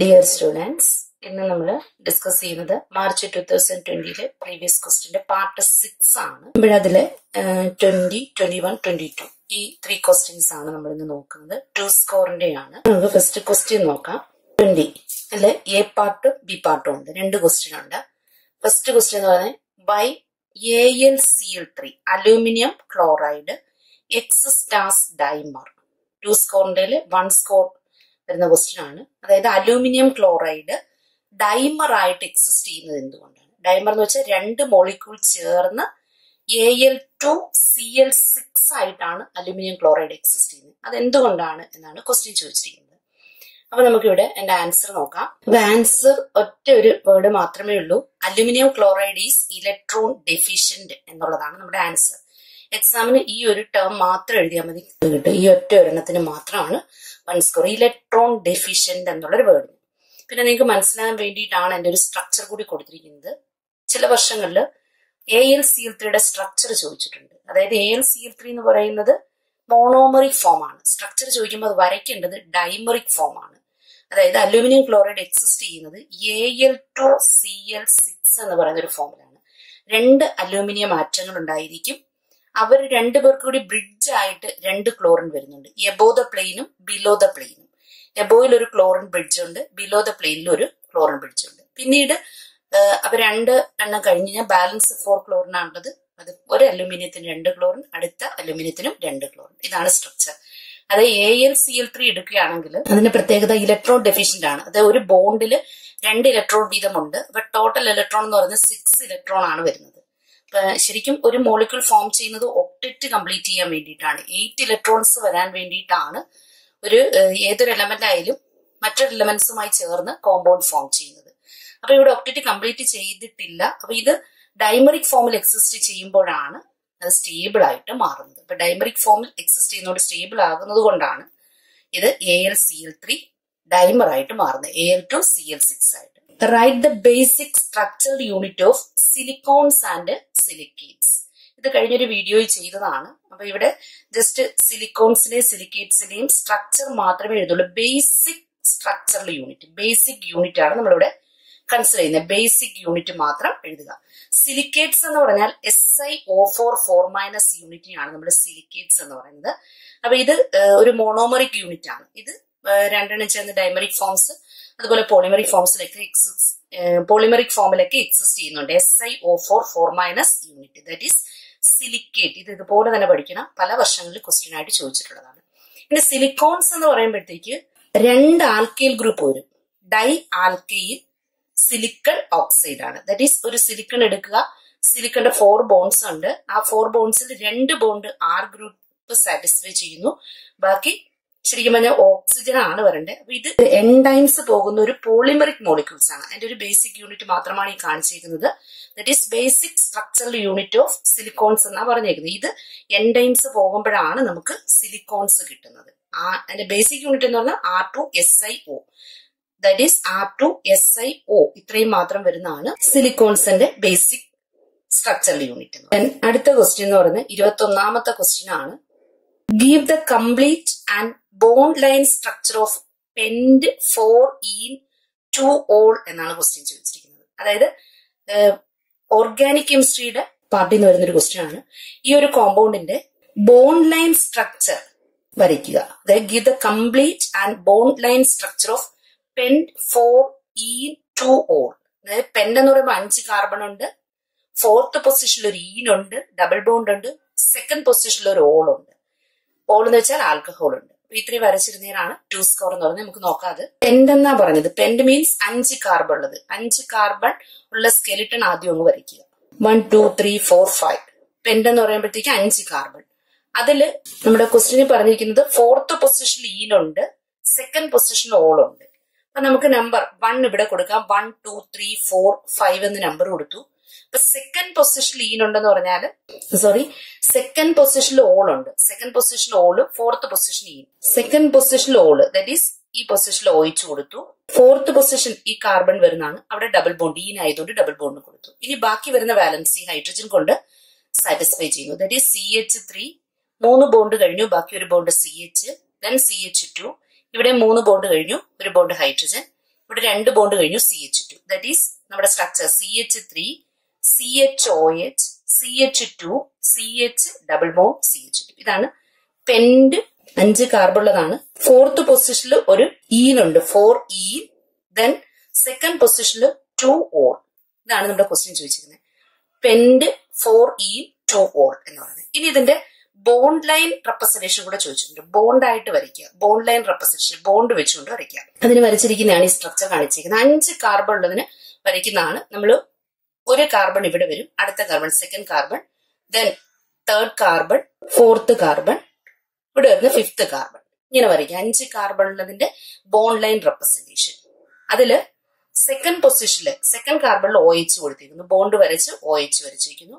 Dear students ഇന്ന് നമ്മൾ discuss ചെയ്യുന്നത് മാർച്ച് ടൂ തൗസൻഡ് ട്വന്റിയിലെ പ്രീവിയസ് ക്വസ്റ്റിന്റെ പാർട്ട് സിക്സ് ആണ്. അതിലെ twenty twenty one twenty two ഈ ത്രീ ക്വസ്റ്റ്യൻസ് ആണ് നമ്മൾ ഇന്ന് നോക്കുന്നത്. ടു സ്കോറിന്റെ ആണ് നമുക്ക് ഫസ്റ്റ് ക്വസ്റ്റ്യൻ നോക്കാം. ട്വന്റി അല്ല എ പാർട്ടും ബി പാർട്ടും ഉണ്ട്. രണ്ട് ക്വസ്റ്റ്യൻ ഉണ്ട്. ഫസ്റ്റ് ക്വസ്റ്റ്യൻ എന്ന് പറയുന്നത് why A L C L three aluminium chloride exists dimer two സ്കോറിന്റെ one score വരുന്ന ക്വസ്റ്റ്യൻ ആണ്. അതായത് അലൂമിനിയം ക്ലോറൈഡ് ഡൈമർ ആയിട്ട് എക്സിസ്റ്റ് ചെയ്യുന്നത് എന്തുകൊണ്ടാണ്? ഡൈമർ എന്ന് വെച്ചാൽ രണ്ട് മോളിക്യൂൾ ചേർന്ന് A L two C L six ആയിട്ടാണ് അലൂമിനിയം ക്ലോറൈഡ് എക്സിസ്റ്റ് ചെയ്യുന്നത് അത് എന്തുകൊണ്ടാണ് എന്നാണ് ക്വസ്റ്റ്യൻ ചോദിച്ചിരിക്കുന്നത്. അപ്പൊ നമുക്കിവിടെ എന്റെ ആൻസർ നോക്കാം. അപ്പൊ ആൻസർ ഒറ്റ ഒരു വേർഡ് മാത്രമേ ഉള്ളൂ. Aluminium chloride is electron deficient എന്നുള്ളതാണ് നമ്മുടെ ആൻസർ എക്സാമിന് ഈ ഒരു ടേം മാത്രം എഴുതിയാൽ മതി. കിട്ടും. ഈ ഒറ്റ ഒരെണ്ണത്തിന് മാത്രമാണ് വൺ സ്കോർ ഇലക്ട്രോൺ ഡെഫിഷ്യന്റ് എന്നുള്ളൊരു വേർഡ് പിന്നെ നിങ്ങൾക്ക് മനസ്സിലാകാൻ വേണ്ടിയിട്ടാണ് എന്റെ ഒരു സ്ട്രക്ചർ കൂടി കൊടുത്തിരിക്കുന്നത്. ചില വർഷങ്ങളിൽ എ എൽ സി എൽ ത്രീയുടെ സ്ട്രക്ചർ ചോദിച്ചിട്ടുണ്ട്. അതായത് A L C L three എന്ന് പറയുന്നത് മോണോമറിക് ഫോം ആണ്. സ്ട്രക്ചർ ചോദിക്കുമ്പോൾ അത് വരയ്ക്കേണ്ടത് ഡൈമറിക് ഫോം ആണ്. അതായത് അലൂമിനിയം ക്ലോറൈഡ് എക്സിസ്റ്റ് ചെയ്യുന്നത് A L two C L six എന്ന് പറയുന്ന ഒരു ഫോമിലാണ് രണ്ട് അലൂമിനിയം ആറ്റങ്ങൾ ഉണ്ടായിരിക്കും. അവർ രണ്ടുപേർക്ക് കൂടി ബ്രിഡ്ജ് ആയിട്ട് രണ്ട് ക്ലോറിൻ വരുന്നുണ്ട്. എബോ ദ പ്ലെയിനും ബിലോ ദ പ്ലെയിനും എബോയിൽ ഒരു ക്ലോറിൻ ബ്രിഡ്ജ് ഉണ്ട് ബിലോ ദ പ്ലെയിനിൽ ഒരു ക്ലോറിൻ ബ്രിഡ്ജ് ഉണ്ട്. പിന്നീട് അവർ രണ്ട് എണ്ണം കഴിഞ്ഞ് കഴിഞ്ഞാൽ ബാലൻസ് ഫോർ ക്ലോറിൻ ആണുള്ളത്. അത് ഒരു അലുമിനിയത്തിന് രണ്ട് ക്ലോറിൻ അടുത്ത അലുമിനിയത്തിനും രണ്ട് ക്ലോറിൻ ഇതാണ് സ്ട്രക്ചർ അത് A L C L three എടുക്കുകയാണെങ്കിൽ അതിന്റെ പ്രത്യേകത ഇലക്ട്രോൺ ഡെഫിഷ്യന്റ് ആണ്. അത് ഒരു ബോണ്ടിൽ രണ്ട് ഇലക്ട്രോൺ വീതമുണ്ട്. അപ്പൊ ടോട്ടൽ ഇലക്ട്രോൺ എന്ന് പറയുന്നത് സിക്സ് ഇലക്ട്രോൺ ആണ് വരുന്നത്. ശരിക്കും ഒരു മോളിക്യൂൾ ഫോം ചെയ്യുന്നത് ഒക്ടെറ്റ് കംപ്ലീറ്റ് ചെയ്യാൻ വേണ്ടിയിട്ടാണ്. എയ്റ്റ് ഇലക്ട്രോൺസ് വരാൻ വേണ്ടിയിട്ടാണ് ഒരു ഏതൊരു എലമെന്റ് ആയാലും മറ്റൊരു എലമെന്റ്സുമായി ചേർന്ന് കോമ്പൗണ്ട് ഫോം ചെയ്യുന്നത്. അപ്പൊ ഇവിടെ ഒക്ടെറ്റ് കംപ്ലീറ്റ് ചെയ്തിട്ടില്ല. അപ്പൊ ഇത് ഡൈമറിക് ഫോമിൽ എക്സിസ്റ്റ് ചെയ്യുമ്പോഴാണ് അത് സ്റ്റേബിൾ ആയിട്ട് മാറുന്നത്. അപ്പൊ ഡൈമറിക് ഫോമിൽ എക്സിസ്റ്റ് ചെയ്യുന്നതോട് സ്റ്റേബിൾ ആകുന്നത് കൊണ്ടാണ് ഇത് A L C L three dimer ആയിട്ട് മാറുന്നത്. A L two C L six ആയിട്ട്. Right the basic structure unit of silicones and silicates ഇത് കഴിഞ്ഞൊരു വീഡിയോയിൽ ചെയ്തതാണ്. അപ്പൊ ഇവിടെ ജസ്റ്റ് സിലിക്കോൺസിനെയും സിലിക്കേറ്റ്സിനെയും സ്ട്രക്ചർ മാത്രമേ എഴുതുള്ളൂ. Basic structural unit basic unit ആണ് നമ്മളിവിടെ കൺസിഡർ ചെയ്യുന്നത്. ബേസിക് യൂണിറ്റ് മാത്രം എഴുതുക. സിലിക്കേറ്റ്സ് എന്ന് പറഞ്ഞാൽ S I O four four minus യൂണിറ്റിനാണ് നമ്മുടെ സിലിക്കേറ്റ്സ് എന്ന് പറയുന്നത്. അപ്പൊ ഇത് ഒരു മോണോമറിക് യൂണിറ്റ് ആണ്. ഇത് രണ്ടെണ്ണം ചേർന്ന് ഡൈമറിക് ഫോംസ് അതുപോലെ പോളിമറിക് ഫോംസിലൊക്കെ എക്സിസ് പോളിമറിക് ഫോമിലൊക്കെ എക്സിസ്റ്റ് ചെയ്യുന്നുണ്ട്. S I O four four minus unit that is silicate ഇത് ഇതുപോലെ തന്നെ പഠിക്കണം. പല വർഷങ്ങളിൽ ക്വസ്റ്റ്യൻ ആയിട്ട് ചോദിച്ചിട്ടുള്ളതാണ്. പിന്നെ സിലിക്കോൺസ് എന്ന് പറയുമ്പോഴത്തേക്ക് രണ്ട് ആൽക്കൈൽ ഗ്രൂപ്പ് വരും. ഡൈ ആൽക്കൈൽ സിലിക്കൺ ഓക്സൈഡ് ആണ്. ദാറ്റ് ഈസ് ഒരു സിലിക്കൺ എടുക്കുക. സിലിക്കന്റെ ഫോർ ബോൺസ് ഉണ്ട്. ആ ഫോർ ബോൺസിൽ രണ്ട് ബോണ്ട് ആർ ഗ്രൂപ്പ് സാറ്റിസ്ഫൈ ചെയ്യുന്നു. ബാക്കി ശരിക്കും പറഞ്ഞാൽ ഓക്സിജൻ ആണ് വരേണ്ടത് അപ്പൊ ഇത് എൻ ടൈംസ് പോകുന്ന ഒരു പോളിമറിക് മോളിക്യൂൾസ് ആണ്. അതിന്റെ ഒരു ബേസിക് യൂണിറ്റ് മാത്രമാണ് ഈ കാണിച്ചിരിക്കുന്നത്. That is basic structural unit of silicones എന്നാ പറഞ്ഞേക്കുന്നത്. ഇത് എൻ ടൈംസ് പോകുമ്പോഴാണ് നമുക്ക് സിലിക്കോൺസ് കിട്ടുന്നത്. അതിന്റെ ബേസിക് യൂണിറ്റ് എന്ന് പറഞ്ഞാൽ R two S I O that is R two S I O ഇത്രയും മാത്രം വരുന്നതാണ് സിലിക്കോൺസിന്റെ ബേസിക് സ്ട്രക്ചറൽ യൂണിറ്റ് അടുത്ത ക്വസ്റ്റ്യൻ എന്ന് പറയുന്നത് ഇരുപത്തി ഒന്നാമത്തെ ക്വസ്റ്റ്യൻ ആണ്. Give the complete and bond line structure of pent four en two ol എന്നാണ് ക്വസ്റ്റ്യൻ ചോദിച്ചിരിക്കുന്നത്. അതായത് ഓർഗാനിക് കെമിസ്ട്രിയുടെ പാർട്ടിൽ നിന്ന് വരുന്ന ഒരു ക്വസ്റ്റ്യൻ ആണ്. ഈ ഒരു കോമ്പൗണ്ടിന്റെ ബോണ്ട് ലൈൻ സ്ട്രക്ചർ വരയ്ക്കുക. അതായത് give the complete and bond line structure of pen four en two ol അതായത് പെൻ എന്ന് പറയുമ്പോൾ അഞ്ച് കാർബൺ ഉണ്ട്. ഫോർത്ത് പൊസിഷനിൽ ഒരു ഈൻ ഉണ്ട് ഡബിൾ ബോണ്ട് ഉണ്ട്. സെക്കൻഡ് പൊസിഷനിൽ ഒരു ഓൾ ഉണ്ട്. ഓൾ എന്ന് വെച്ചാൽ ആൽക്കഹോൾ ഉണ്ട്. ഇത്രയും വരച്ചിരുന്നതിനാണ് ടു സ്കോർ എന്ന് പറഞ്ഞത്. നമുക്ക് നോക്കാം അത്. പെൻഡ് എന്നാ പറഞ്ഞത്. പെൻഡ് മീൻസ് അഞ്ച് കാർബൺ ഉള്ളത്. അഞ്ച് കാർബൺ ഉള്ള സ്കെലിട്ടൺ ആദ്യം ഒന്ന് വരയ്ക്കുക. One two three four five pent എന്ന് പറയുമ്പോഴത്തേക്ക് അഞ്ച് കാർബൺ അതിൽ നമ്മുടെ ക്വസ്റ്റിനിൽ പറഞ്ഞിരിക്കുന്നത് ഫോർത്ത് പൊസിഷനിൽ ഈനുണ്ട് സെക്കൻഡ് പൊസിഷനിൽ ഓൾ ഉണ്ട്. അപ്പൊ നമുക്ക് നമ്പർ വൺ ഇവിടെ കൊടുക്കാം. One two three four five എന്ന് നമ്പർ കൊടുത്തു. അപ്പൊ സെക്കൻഡ് പൊസിഷൻ ഈൻ ഉണ്ടെന്ന് പറഞ്ഞാൽ സോറി സെക്കൻഡ് പൊസിഷനിൽ ഓൾ ഉണ്ട്. സെക്കൻഡ് പൊസിഷനിൽ ol fourth position en second പൊസിഷനിൽ ഓൾ ദാറ്റ് ഈസ് ഈ പൊസിഷനിൽ ഓയിച്ചു കൊടുത്തു. ഫോർത്ത് പൊസിഷൻ ഈ കാർബൺ വരുന്നതാണ്. അവിടെ ഡബിൾ ബോണ്ട് ഈൻ ആയതുകൊണ്ട് ഡബിൾ ബോണ്ട് കൊടുത്തു. ഇനി ബാക്കി വരുന്ന വാലൻസി ഹൈഡ്രജൻ കൊണ്ട് സാറ്റിസ്ഫൈ ചെയ്യുന്നു. That is C H three മൂന്ന് ബോണ്ട് കഴിഞ്ഞു. ബാക്കി ഒരു bond C H then C H two ഇവിടെ മൂന്ന് ബോണ്ട് കഴിഞ്ഞു. ഒരു ബോണ്ട് ഹൈഡ്രജൻ ഇവിടെ രണ്ട് ബോണ്ട് കഴിഞ്ഞു C H two that is നമ്മുടെ structure C H three C H O H C H two C H double bond C H two ഇതാണ് pent അഞ്ച് കാർബൺ ഉള്ളതാണ് ഫോർത്ത് പൊസിഷനിൽ ഒരു ഈനുണ്ട് four e then second position two ol ഇതാണ് നമ്മുടെ question ചോദിച്ചിരിക്കുന്നത്. Pent four e two ol എന്ന് പറയുന്നത് ഇനി ഇതിന്റെ ബോണ്ട് ലൈൻ റെപ്രസെന്റേഷൻ കൂടെ ചോദിച്ചിട്ടുണ്ട്. ബോണ്ട് ആയിട്ട് വരയ്ക്കുക. ബോണ്ട് ലൈൻ റെപ്രസെന്റേഷൻ ബോണ്ട് വെച്ചുകൊണ്ട് വരയ്ക്കുക. അതിന് വരച്ചിരിക്കുന്നതാണ് ഈ സ്ട്രക്ചർ കാണിച്ചിരിക്കുന്നത്. അഞ്ച് കാർബൺ ഉള്ളതിന് വരയ്ക്കുന്നതാണ് നമ്മൾ ഒരു കാർബൺ ഇവിടെ വരും. അടുത്ത carbon second carbon then third carbon fourth carbon ഇവിടെ വരുന്ന ഫിഫ്ത്ത് കാർബൺ ഇങ്ങനെ വരയ്ക്കുക അഞ്ച് കാർബൺ ഉള്ളതിന്റെ ബോൺ ലൈൻ റെപ്രസെന്റേഷൻ അതിൽ സെക്കൻഡ് പൊസിഷനിൽ സെക്കൻഡ് കാർബണിൽ ഒ എച്ച് കൊടുത്തിരിക്കുന്നു. ബോണ്ട് വരച്ച് ഒ എച്ച് വരച്ചിരിക്കുന്നു.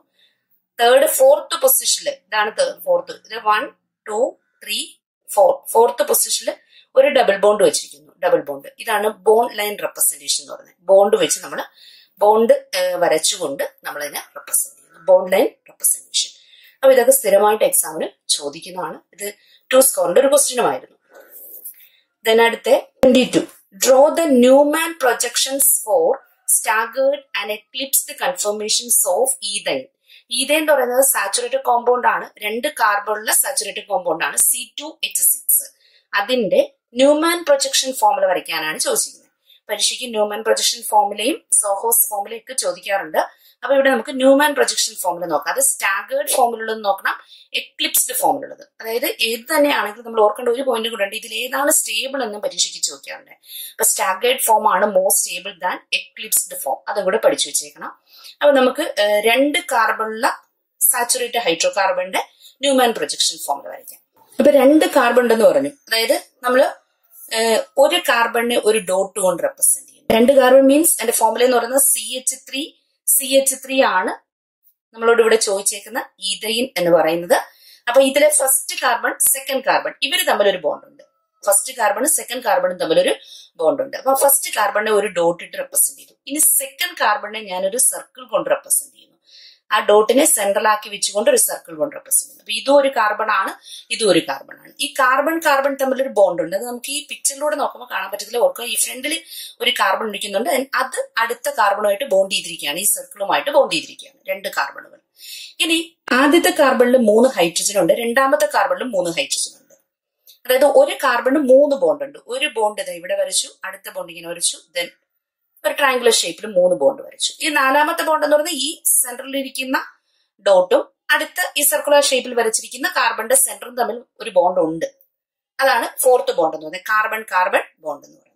തേർഡ് ഫോർത്ത് പൊസിഷനിൽ ഇതാണ് ഫോർത്ത് ഇത് one two three four fourth position ഒരു ഡബിൾ ബോണ്ട് വെച്ചിരിക്കുന്നു. ഡബിൾ ബോണ്ട് ഇതാണ് ബോൺ ലൈൻ റെപ്രസെന്റേഷൻ എന്ന് പറയുന്നത്. ബോണ്ട് വെച്ച് നമ്മൾ ബോണ്ട് വരച്ചുകൊണ്ട് നമ്മൾ ഇതിനെ റെപ്രസെന്റ് ചെയ്യുന്നു. ബോണ്ട് ലൈൻ റെപ്രസെന്റേഷൻ അപ്പൊ ഇതൊക്കെ സ്ഥിരമായിട്ട് എക്സാമിന് ചോദിക്കുന്നതാണ്. ഇത് ടു സ്കോറിന്റെ ഒരു ക്വസ്റ്റ്യനുമായിരുന്നു ദെൻ അടുത്ത twenty two draw the Newman projections for staggered and eclipsed conformations of ethane ethane എന്ന് പറയുന്നത് സാച്ചുറേറ്റഡ് കോമ്പൗണ്ട് ആണ്. രണ്ട് കാർബണുള്ള സാച്ചുറേറ്റഡ് കോമ്പൗണ്ട് ആണ്. സി ടു എച്ച് സിക്സ് അതിന്റെ ന്യൂമാൻ പ്രൊജക്ഷൻ ഫോമുല വരയ്ക്കാനാണ് ചോദിച്ചിരിക്കുന്നത്. പരീക്ഷയ്ക്ക് ന്യൂമാൻ പ്രൊജക്ഷൻ ഫോമുലയും സോഹോസ് ഫോമുലയും ഒക്കെ ചോദിക്കാറുണ്ട്. അപ്പൊ ഇവിടെ നമുക്ക് ന്യൂമാൻ പ്രൊജക്ഷൻ ഫോമുല നോക്കാം. അത് സ്റ്റാഗേർഡ് ഫോമിലുള്ളത് നോക്കണം. എക്ലിപ്സ്ഡ് ഫോമിലുള്ളത് അതായത് ഏത് തന്നെയാണെങ്കിലും നമ്മൾ ഓർക്കേണ്ട ഒരു പോയിന്റ് കൂടെ ഉണ്ട്. ഇതിൽ ഏതാണ് സ്റ്റേബിൾ എന്ന് പരീക്ഷയ്ക്ക് ചോദിക്കാറുണ്ട്. അപ്പൊ സ്റ്റാഗേർഡ് ഫോം ആണ് more stable than eclipsed form അതും കൂടെ പഠിച്ചു വെച്ചേക്കണം. അപ്പൊ നമുക്ക് രണ്ട് കാർബണുള്ള സാച്ചുറേറ്റഡ് ഹൈഡ്രോ കാർബണിന്റെ ന്യൂമാൻ പ്രൊജക്ഷൻ ഫോമുല വരയ്ക്കാം. അപ്പൊ രണ്ട് കാർബൺ ഉണ്ടെന്ന് പറഞ്ഞു. അതായത് നമ്മൾ ഒരു കാർബണിനെ ഒരു ഡോട്ട് കൊണ്ട് റെപ്രസെന്റ് ചെയ്യും രണ്ട് കാർബൺ മീൻസ് എന്റെ ഫോമുല എന്ന് പറയുന്നത് C H three C H three ആണ് നമ്മളോട് ഇവിടെ ചോദിച്ചേക്കുന്ന ഈതയിൻ എന്ന് പറയുന്നത്. അപ്പൊ ഇതിലെ ഫസ്റ്റ് കാർബൺ സെക്കൻഡ് കാർബൺ ഇവർ തമ്മിൽ ഒരു ബോണ്ട് ഉണ്ട് ഫസ്റ്റ് കാർബണും സെക്കൻഡ് കാർബണും തമ്മിലൊരു ബോണ്ട് ഉണ്ട്. അപ്പൊ ഫസ്റ്റ് കാർബണിനെ ഒരു ഡോട്ട് ഇട്ട് റെപ്രസെന്റ് ചെയ്തു. ഇനി സെക്കൻഡ് കാർബണിനെ ഞാനൊരു സർക്കിൾ കൊണ്ട് റെപ്രസെന്റ് ചെയ്യുന്നു. ആ ഡോട്ടിനെ സെൻട്രൽ ആക്കി വെച്ചുകൊണ്ട് ഒരു സർക്കിൾ കൊണ്ട് റെപ്രസെന്റ് ചെയ്യുന്നത് അപ്പൊ ഇതും ഒരു കാർബൺ ആണ് ഇതും ഒരു കാർബൺ ആണ്. ഈ കാർബൺ കാർബൺ തമ്മിൽ ഒരു ബോണ്ട് ഉണ്ട്. അത് നമുക്ക് ഈ പിക്ചറിലൂടെ നോക്കുമ്പോൾ കാണാൻ പറ്റത്തില്ല. ഓർക്കുക ഈ ഫ്രണ്ടിൽ ഒരു കാർബൺ ഇരിക്കുന്നുണ്ട്. അത് അടുത്ത കാർബണുമായിട്ട് ബോണ്ട് ചെയ്തിരിക്കുകയാണ്. ഈ സർക്കിളുമായിട്ട് ബോണ്ട് ചെയ്തിരിക്കുകയാണ്. രണ്ട് കാർബണുകൾ ഇനി ആദ്യത്തെ കാർബണിൽ മൂന്ന് ഹൈഡ്രജൻ ഉണ്ട്. രണ്ടാമത്തെ കാർബണിൽ മൂന്ന് ഹൈഡ്രജൻ ഉണ്ട്. അതായത് ഒരു കാർബണിൽ മൂന്ന് ബോണ്ട് ഉണ്ട്. ഒരു ബോണ്ട് ഇതാ ഇവിടെ വരച്ചു അടുത്ത ബോണ്ട് ഇങ്ങനെ വരച്ചു ദെൻ ഒരു ട്രയാങ്കുലർ ഷേപ്പിൽ മൂന്ന് ബോണ്ട് വരച്ചു. ഈ നാലാമത്തെ ബോണ്ട് എന്ന് പറയുന്നത് ഈ സെന്ററിൽ ഇരിക്കുന്ന ഡോട്ടും അടുത്ത ഈ സർക്കുലർ ഷേപ്പിൽ വരച്ചിരിക്കുന്ന കാർബണിന്റെ സെന്ററും തമ്മിൽ ഒരു ബോണ്ട് ഉണ്ട്. അതാണ് ഫോർത്ത് ബോണ്ട് എന്ന് പറയുന്നത്. കാർബൺ കാർബൺ ബോണ്ട് എന്ന് പറയുന്നത്.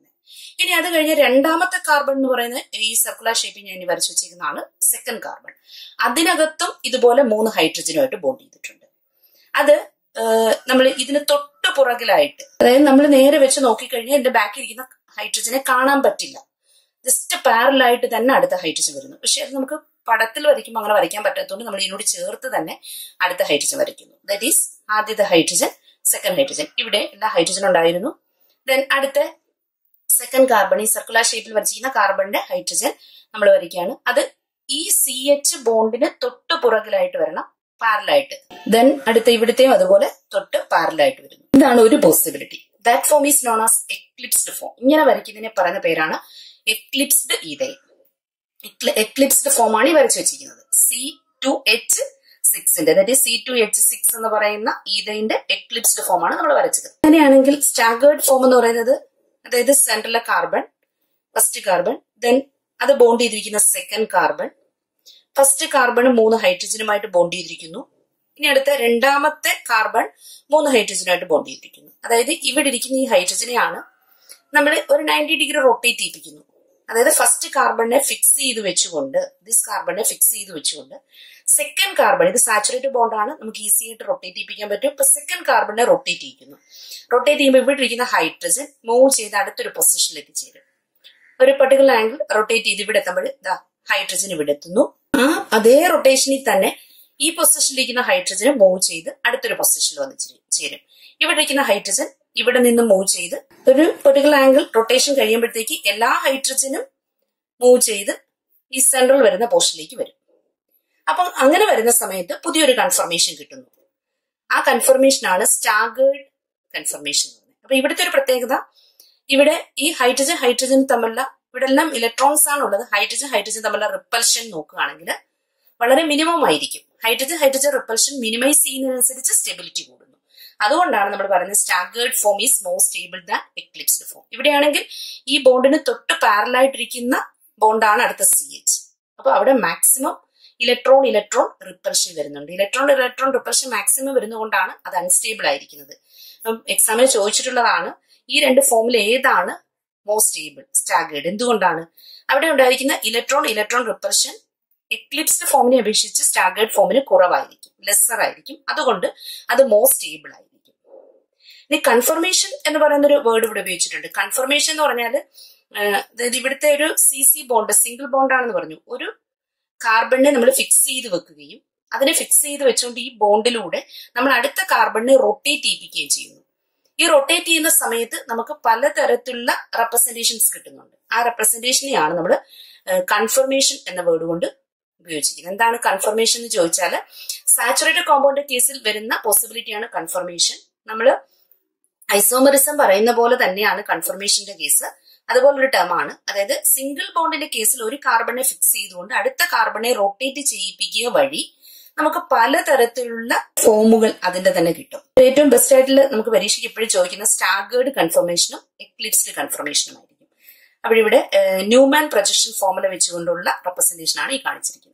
ഇനി അത് കഴിഞ്ഞ് രണ്ടാമത്തെ കാർബൺ എന്ന് പറയുന്നത് ഈ സർക്കുലർ ഷേപ്പിൽ ഞാൻ വരച്ചു വെച്ചിരിക്കുന്നതാണ് സെക്കൻഡ് കാർബൺ അതിനകത്തും ഇതുപോലെ മൂന്ന് ഹൈഡ്രജനുമായിട്ട് ബോണ്ട് ചെയ്തിട്ടുണ്ട്. അത് നമ്മൾ ഇതിന് തൊട്ട് പുറകിലായിട്ട് അതായത് നമ്മൾ നേരെ വെച്ച് നോക്കിക്കഴിഞ്ഞാൽ എന്റെ ബാക്കിൽ ഇരിക്കുന്ന ഹൈഡ്രജനെ കാണാൻ പറ്റില്ല. ജസ്റ്റ് പാരലായിട്ട് തന്നെ അടുത്ത ഹൈഡ്രജൻ വരുന്നു. പക്ഷെ അത് നമുക്ക് പടത്തിൽ വരയ്ക്കുമ്പോൾ അങ്ങനെ വരയ്ക്കാൻ പറ്റാത്തതുകൊണ്ട് നമ്മൾ ഇതിനോട് ചേർത്ത് തന്നെ അടുത്ത ഹൈഡ്രജൻ വരയ്ക്കുന്നു. ദാറ്റ് ഈസ് ആദ്യത്തെ ഹൈഡ്രജൻ സെക്കൻഡ് ഹൈഡ്രജൻ ഇവിടെ എല്ലാ ഹൈഡ്രജൻ ഉണ്ടായിരുന്നു. ദെൻ അടുത്ത സെക്കൻഡ് കാർബൺ ഈ സർക്കുലർ ഷേപ്പിൽ വരച്ചിരിക്കുന്ന കാർബണിന്റെ ഹൈഡ്രജൻ നമ്മൾ വരയ്ക്കുകയാണ്. അത് ഈ സി എച്ച് ബോണ്ടിന് തൊട്ട് പുറകിലായിട്ട് വരണം പാരലായിട്ട് ദെൻ അടുത്ത ഇവിടുത്തെയും അതുപോലെ തൊട്ട് പാരലായിട്ട് വരുന്നു. ഇതാണ് ഒരു possibility that form is known as eclipsed form ഇങ്ങനെ വരയ്ക്കുന്നതിനെ പറയുന്ന പേരാണ് എക്ലിപ്സ്ഡ് ഈതൈൻ എക്ലിപ്സ്ഡ് ഫോം ആണ് ഈ വരച്ചു വെച്ചിരിക്കുന്നത്. സി ടു എച്ച് സിക്സിന്റെ അതായത് സി ടു എച്ച് സിക്സ് എന്ന് പറയുന്ന ഈതൈന്റെ എക്ലിപ്സ്ഡ് ഫോം ആണ് നമ്മൾ വരച്ചത്. അങ്ങനെയാണെങ്കിൽ സ്റ്റാഗേർഡ് ഫോം എന്ന് പറയുന്നത് അതായത് സെൻട്രലിലെ കാർബൺ ഫസ്റ്റ് കാർബൺ ദെൻ അത് ബോണ്ട് ചെയ്തിരിക്കുന്ന സെക്കൻഡ് കാർബൺ ഫസ്റ്റ് കാർബൺ മൂന്ന് ഹൈഡ്രജനുമായിട്ട് ബോണ്ട് ചെയ്തിരിക്കുന്നു. ഇനി അടുത്ത രണ്ടാമത്തെ കാർബൺ മൂന്ന് ഹൈഡ്രജനുമായിട്ട് ബോണ്ട് ചെയ്തിരിക്കുന്നു. അതായത് ഇവിടെ ഇരിക്കുന്ന ഈ ഹൈഡ്രജനെയാണ് നമ്മൾ ഒരു നയന്റി ഡിഗ്രി റൊട്ടേറ്റ് ചെയ്യിപ്പിക്കുന്നു. അതായത് ഫസ്റ്റ് കാർബണിനെ ഫിക്സ് ചെയ്ത് വെച്ചുകൊണ്ട് ദിസ് കാർബണിനെ ഫിക്സ് ചെയ്ത് വെച്ചുകൊണ്ട് സെക്കൻഡ് കാർബൺ ഇത് സാച്ചുറേറ്റഡ് ബോണ്ടാണ് നമുക്ക് ഈസി ആയിട്ട് റൊട്ടേറ്റ് ചെയ്യിപ്പിക്കാൻ പറ്റും. ഇപ്പൊ സെക്കൻഡ് കാർബണിനെ റൊട്ടേറ്റ് ചെയ്യിക്കുന്നു. റൊട്ടേറ്റ് ചെയ്യുമ്പോൾ ഇവിടെ ഇരിക്കുന്ന ഹൈഡ്രജൻ മൂവ് ചെയ്ത് അടുത്തൊരു പൊസിഷനിൽ എത്തിച്ചേരും ഒരു പർട്ടിക്കുലർ ആംഗിൾ റൊട്ടേറ്റ് ചെയ്ത് ഇവിടെ എത്തുമ്പോൾ ഇതാ ഹൈഡ്രജൻ ഇവിടെ എത്തുന്നു. ആ അതേ റൊട്ടേഷനിൽ തന്നെ ഈ പൊസിഷനിലിരിക്കുന്ന ഹൈഡ്രജനെ മൂവ് ചെയ്ത് അടുത്തൊരു പൊസിഷനിൽ വന്ന് ചേരും. ഇവിടെ ഇരിക്കുന്ന ഹൈഡ്രജൻ ഇവിടെ നിന്ന് മൂവ് ചെയ്ത് ഒരു പെർട്ടിക്കുലർ ആംഗിൾ റൊട്ടേഷൻ കഴിയുമ്പോഴത്തേക്ക് എല്ലാ ഹൈഡ്രജനും മൂവ് ചെയ്ത് ഈ സെൻട്രൽ വരുന്ന പോർഷനിലേക്ക് വരും. അപ്പം അങ്ങനെ വരുന്ന സമയത്ത് പുതിയൊരു കൺഫർമേഷൻ കിട്ടുന്നു. ആ കൺഫർമേഷൻ ആണ് സ്റ്റാഗേർഡ് കൺഫർമേഷൻ അപ്പൊ ഇവിടുത്തെ ഒരു പ്രത്യേകത ഇവിടെ ഈ ഹൈഡ്രജൻ ഹൈഡ്രജൻ തമ്മിലുള്ള ഇവിടെ എല്ലാം ഇലക്ട്രോൺസ് ആണ് ഉള്ളത്. ഹൈഡ്രജൻ ഹൈഡ്രജൻ തമ്മിലുള്ള റിപ്പൽഷൻ നോക്കുകയാണെങ്കിൽ വളരെ മിനിമം ആയിരിക്കും. ഹൈഡ്രജൻ ഹൈഡ്രജൻ റിപ്പൽഷൻ മിനിമൈസ് ചെയ്യുന്നതിനനുസരിച്ച് സ്റ്റെബിലിറ്റി കൂടുന്നു. അതുകൊണ്ടാണ് നമ്മൾ പറയുന്നത് staggered form is more stable than eclipsed form ഇവിടെയാണെങ്കിൽ ഈ ബോണ്ടിന് തൊട്ട് പാരലായിട്ടിരിക്കുന്ന ബോണ്ടാണ് അടുത്ത സി എച്ച് അപ്പൊ അവിടെ മാക്സിമം ഇലക്ട്രോൺ ഇലക്ട്രോൺ റിപ്പർഷൻ വരുന്നുണ്ട്. ഇലക്ട്രോൺ ഇലക്ട്രോൺ റിപ്പർഷൻ മാക്സിമം വരുന്നതുകൊണ്ടാണ് അത് അൺസ്റ്റേബിൾ ആയിരിക്കുന്നത്. എക്സാമിന് ചോദിച്ചിട്ടുള്ളതാണ് ഈ രണ്ട് ഫോമിൽ ഏതാണ് മോസ്റ്റ് സ്റ്റേബിൾ സ്റ്റാഗേർഡ് എന്തുകൊണ്ടാണ്? അവിടെ ഉണ്ടായിരിക്കുന്ന ഇലക്ട്രോൺ ഇലക്ട്രോൺ റിപ്പൽഷൻ എക്ലിപ്സ്ഡ് ഫോമിനെ അപേക്ഷിച്ച് സ്റ്റാഗേർഡ് ഫോമിന് കുറവായിരിക്കും ലെസർ ആയിരിക്കും. അതുകൊണ്ട് അത് മോർ സ്റ്റേബിൾ ആയിരിക്കും. ഇനി കൺഫർമേഷൻ എന്ന് പറയുന്ന ഒരു വേർഡ് ഇവിടെ ഉപയോഗിച്ചിട്ടുണ്ട്. കൺഫർമേഷൻ എന്ന് പറഞ്ഞാൽ അതായത് ഇവിടുത്തെ ഒരു C C bond single bond ആണെന്ന് പറഞ്ഞു. ഒരു കാർബണിനെ നമ്മൾ ഫിക്സ് ചെയ്ത് വെക്കുകയും അതിനെ ഫിക്സ് ചെയ്ത് വെച്ചുകൊണ്ട് ഈ ബോണ്ടിലൂടെ നമ്മൾ അടുത്ത കാർബണിനെ റൊട്ടേറ്റ് ചെയ്യിപ്പിക്കുകയും ചെയ്യുന്നു. ഈ റൊട്ടേറ്റ് ചെയ്യുന്ന സമയത്ത് നമുക്ക് പലതരത്തിലുള്ള റെപ്രസെന്റേഷൻസ് കിട്ടുന്നുണ്ട്. ആ റെപ്രസെന്റേഷനെയാണ് നമ്മൾ കൺഫർമേഷൻ എന്ന വേർഡ് കൊണ്ട് ഉപയോഗിച്ചിരിക്കുന്നത്. എന്താണ് കൺഫർമേഷൻ എന്ന് ചോദിച്ചാൽ സാച്ചുറേറ്റഡ് കോമ്പൗണ്ട് കേസിൽ വരുന്ന പോസിബിലിറ്റിയാണ് കൺഫർമേഷൻ നമ്മൾ ഐസോമറിസം പറയുന്ന പോലെ തന്നെയാണ് കൺഫർമേഷന്റെ കേസ് അതുപോലൊരു ആണ്. അതായത് സിംഗിൾ ബോണ്ടിന്റെ കേസിൽ ഒരു കാർബണെ ഫിക്സ് ചെയ്തുകൊണ്ട് അടുത്ത കാർബണെ റൊട്ടേറ്റ് ചെയ്യിപ്പിക്കുക വഴി നമുക്ക് പലതരത്തിലുള്ള ഫോമുകൾ അതിന്റെ തന്നെ കിട്ടും. ഏറ്റവും ബെസ്റ്റ് ആയിട്ടുള്ള നമുക്ക് പരീക്ഷയ്ക്ക് എപ്പോഴും ചോദിക്കുന്ന സ്റ്റാഗേർഡ് കൺഫർമേഷനും എക്ലിപ്സ്ഡ് കൺഫർമേഷനും ആയിരിക്കും. അവിടെ ഇവിടെ ന്യൂമാൻ പ്രൊജക്ഷൻ ഫോർമുല വെച്ചുകൊണ്ടുള്ള റെപ്രസെന്റേഷൻ ആണ് ഈ കാണിച്ചിരിക്കുന്നത്.